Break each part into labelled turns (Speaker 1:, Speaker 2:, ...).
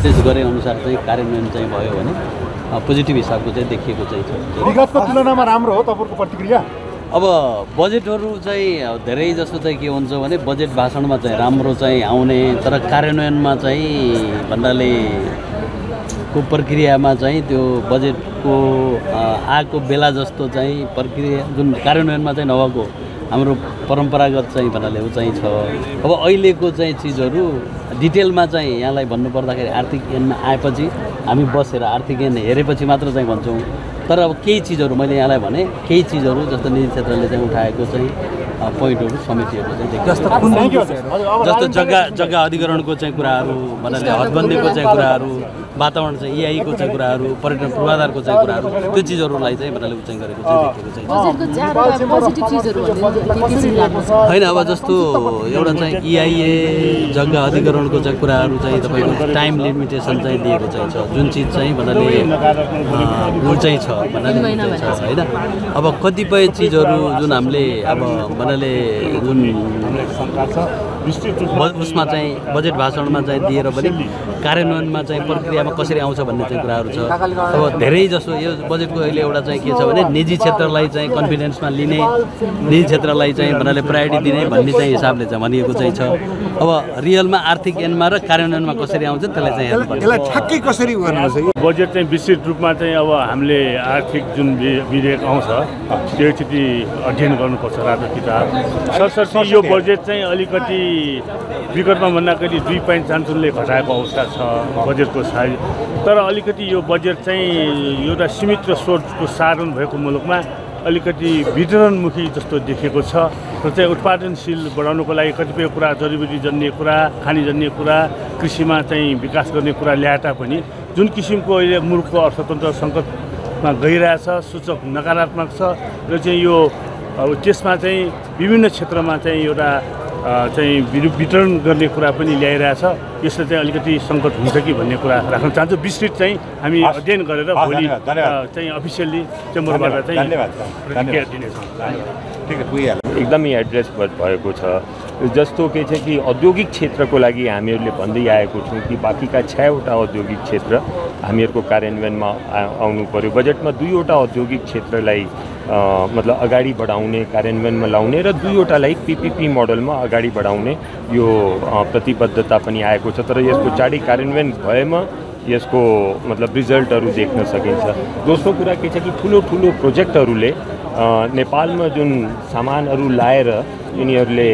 Speaker 1: निर्देश गरे अनुसार चाहिँ कार्यान्वयन चाहिँ भयो भने पोजिटिभ हिसाबको चाहिँ देखिएको चाहिँ छ।
Speaker 2: विगतको तुलनामा राम्रो हो तपाईँको प्रतिक्रिया?
Speaker 1: अब बजेटहरू चाहिँ धेरै जस्तो चाहिँ के हुन्छ भने बजेट भाषणमा चाहिँ राम्रो चाहिँ आउने तर कार्यान्वयनमा चाहिँ भन्नाले को प्रक्रियामा चाहिँ त्यो बजेटको आएको बेला जस्तो चाहिँ प्रक्रिया जुन कार्यान्वयनमा चाहिँ नभएको हाम्रो परम्परागत चाहिँ भन्नाले ऊ चाहिँ छ। अब अहिलेको चाहिँ चिजहरू डिटेलमा चाहिँ यहाँलाई भन्नुपर्दाखेरि आर्थिक ऐनमा आएपछि हामी बसेर आर्थिक ऐन हेरेपछि मात्र चाहिँ भन्छौँ। तर अब केही चिजहरू मैले यहाँलाई भने केही चिजहरू जस्तो निजी क्षेत्रले चाहिँ उठाएको चाहिँ पोइन्टहरू समेटिएको चाहिँ जस्तो जग्गा जग्गा अधिग्रहणको चाहिँ कुराहरू भन्नाले हदबन्दीको चाहिँ कुराहरू वातावरण चाहिँ इआईको चाहिँ कुराहरू पर्यटन पूर्वाधारको चाहिँ कुराहरू त्यो चिजहरूलाई चाहिँ भन्नाले चाहिँ गरेको चाहिँ होइन अब जस्तो एउटा चाहिँ इआइए जग्गा अधिग्रहणको चाहिँ कुराहरू चाहिँ तपाईँको टाइम लिमिटेसन चाहिँ दिएको चाहिँ छ। जुन चिज चाहिँ भन्नाले ऊ चाहिँ छ भन्नाले छ होइन? अब कतिपय चिजहरू जुन हामीले अब भन्नाले जुन उसमा चाहिँ बजेट भाषणमा चाहिँ दिएर पनि कार्यान्वयनमा चाहिँ प्रक्रियामा कसरी आउँछ भन्ने चाहिँ कुराहरू छ। अब धेरै जसो यो बजेटको अहिले एउटा चाहिँ के छ भने निजी क्षेत्रलाई चाहिँ कन्फिडेन्समा लिने निजी क्षेत्रलाई चाहिँ भन्नाले प्रायोरिटी दिने भन्ने चाहिँ हिसाबले चाहिँ भनिएको चाहिँ छ। अब रियलमा आर्थिक ऐनमा र कार्यान्वयनमा कसरी आउँछ त्यसलाई चाहिँ हेर्नुपर्छ।
Speaker 3: ठ्याक्कै कसरी
Speaker 4: बजेट चाहिँ विस्तृत रूपमा चाहिँ अब हामीले आर्थिक जुन विधेयक आउँछ त्यो एकचोटि अध्ययन गर्नुपर्छ रातो किताब सरसर्ती यो बजेट चाहिँ अलिकति विगतमा भन्दाखेरि दुई पोइन्ट चान्चुनले घटाएको अवस्था छ बजेटको साइज तर अलिकति यो बजेट चाहिँ एउटा सीमित र स्रोतको साधन भएको मुलुकमा अलिकति वितरणमुखी जस्तो देखिएको छ। र चाहिँ उत्पादनशील बढाउनुको लागि कतिपय कुरा जडीबुटी जन्ने कुरा खानीजन्य कुरा कृषिमा चाहिँ विकास गर्ने कुरा ल्याए तापनि जुन किसिमको अहिले मुलुकको अर्थतन्त्र सङ्कटमा गइरहेछ सूचक नकारात्मक छ। र चाहिँ यो अब त्यसमा चाहिँ विभिन्न क्षेत्रमा चाहिँ एउटा चाहिँ वितरण गर्ने कुरा पनि ल्याइरहेछ। यसले चाहिँ अलिकति सङ्कट हुन्छ कि भन्ने कुरा राख्न चाहन्छु। विस्तृत चाहिँ हामी। अध्ययन गरेर भोलि चाहिँ अफिसियल्ली चेम्बरबाट चाहिँ प्रतिक्रिया। दिनेछौँ।
Speaker 5: एकदमै एड्रेस भएको छ। जस्तो के छ कि औद्योगिक क्षेत्रको लागि हामीहरूले भन्दै आएको छौँ कि बाँकीका छवटा औद्योगिक क्षेत्र हामीहरूको कार्यान्वयनमा आ- आउनु पर्यो। बजेटमा दुईवटा औद्योगिक क्षेत्रलाई मतलब अगाडि बढाउने कार्यान्वयनमा लाउने र दुईवटालाई पिपिपी मोडलमा अगाडि बढाउने यो प्रतिबद्धता पनि आएको छ। तर यसको चाँडै कार्यान्वयन भएमा यसको मतलब रिजल्टहरू देख्न सकिन्छ। दोस्रो कुरा के छ कि ठुलो ठुलो प्रोजेक्टहरूले नेपालमा जुन सामानहरू लाएर यिनीहरूले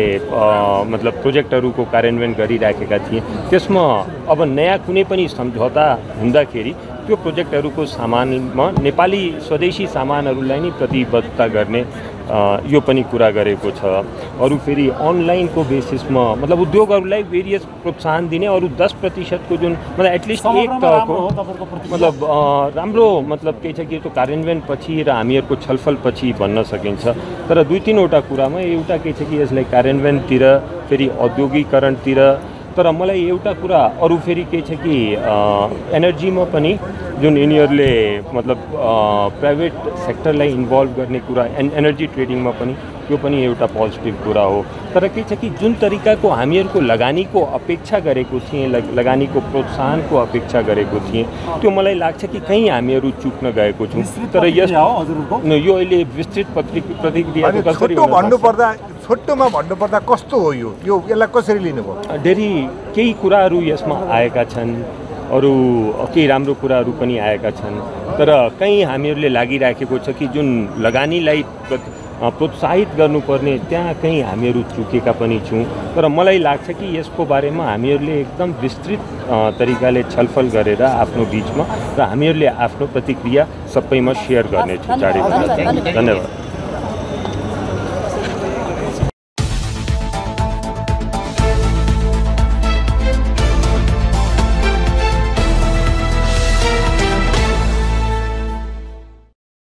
Speaker 5: मतलब प्रोजेक्टहरूको कार्यान्वयन गरिराखेका थिए। त्यसमा अब नयाँ कुनै पनि सम्झौता हुँदाखेरि त्यो प्रोजेक्टहरूको सामानमा नेपाली स्वदेशी सामानहरूलाई नै प्रतिबद्धता गर्ने यो पनि कुरा गरेको छ। अरू फेरि अनलाइनको बेसिसमा मतलब उद्योगहरूलाई भेरियस प्रोत्साहन दिने अरू दस प्रतिशतको जुन मतलब एटलिस्ट एक तहको मतलब राम्रो मतलब के छ कि त्यो कार्यान्वयन पछि र हामीहरूको छलफल पछि भन्न सकिन्छ। तर दुई तिनवटा कुरामा एउटा के छ कि यसलाई कार्यान्वयनतिर फेरि औद्योगिकरणतिर तर मलाई एउटा कुरा अरू फेरि के छ कि एनर्जीमा पनि जुन यिनीहरूले मतलब प्राइभेट सेक्टरलाई इन्भल्भ गर्ने कुरा एन एनर्जी ट्रेडिङमा पनि त्यो पनि एउटा पोजिटिभ कुरा हो। तर के छ कि जुन तरिकाको हामीहरूको लगानीको अपेक्षा गरेको थिएँ लग- लगानीको प्रोत्साहनको अपेक्षा गरेको थिएँ त्यो मलाई लाग्छ कि कहीँ हामीहरू चुक्न गएको छौँ। तर यस
Speaker 2: हो
Speaker 5: यो अहिले विस्तृत प्रतिक्रिया कसरी?
Speaker 3: भन्नुपर्दा छोटोमा भन्नुपर्दा कस्तो हो यो? यो यसलाई कसरी लिनुभयो?
Speaker 5: धेरै केही कुराहरू यसमा आएका छन्। अरू केही राम्रो कुराहरू पनि आएका छन्। तर कहीँ हामीहरूले लागिराखेको छ कि जुन लगानीलाई प्रोत्साहित गर्नुपर्ने त्यहाँ कहीँ हामीहरू चुकेका पनि छौँ। तर मलाई लाग्छ कि यसको बारेमा हामीहरूले एकदम विस्तृत तरिकाले छलफल गरेर आफ्नो बिचमा र हामीहरूले आफ्नो प्रतिक्रिया सबैमा सेयर गर्नेछौँ चाँडै धन्यवाद।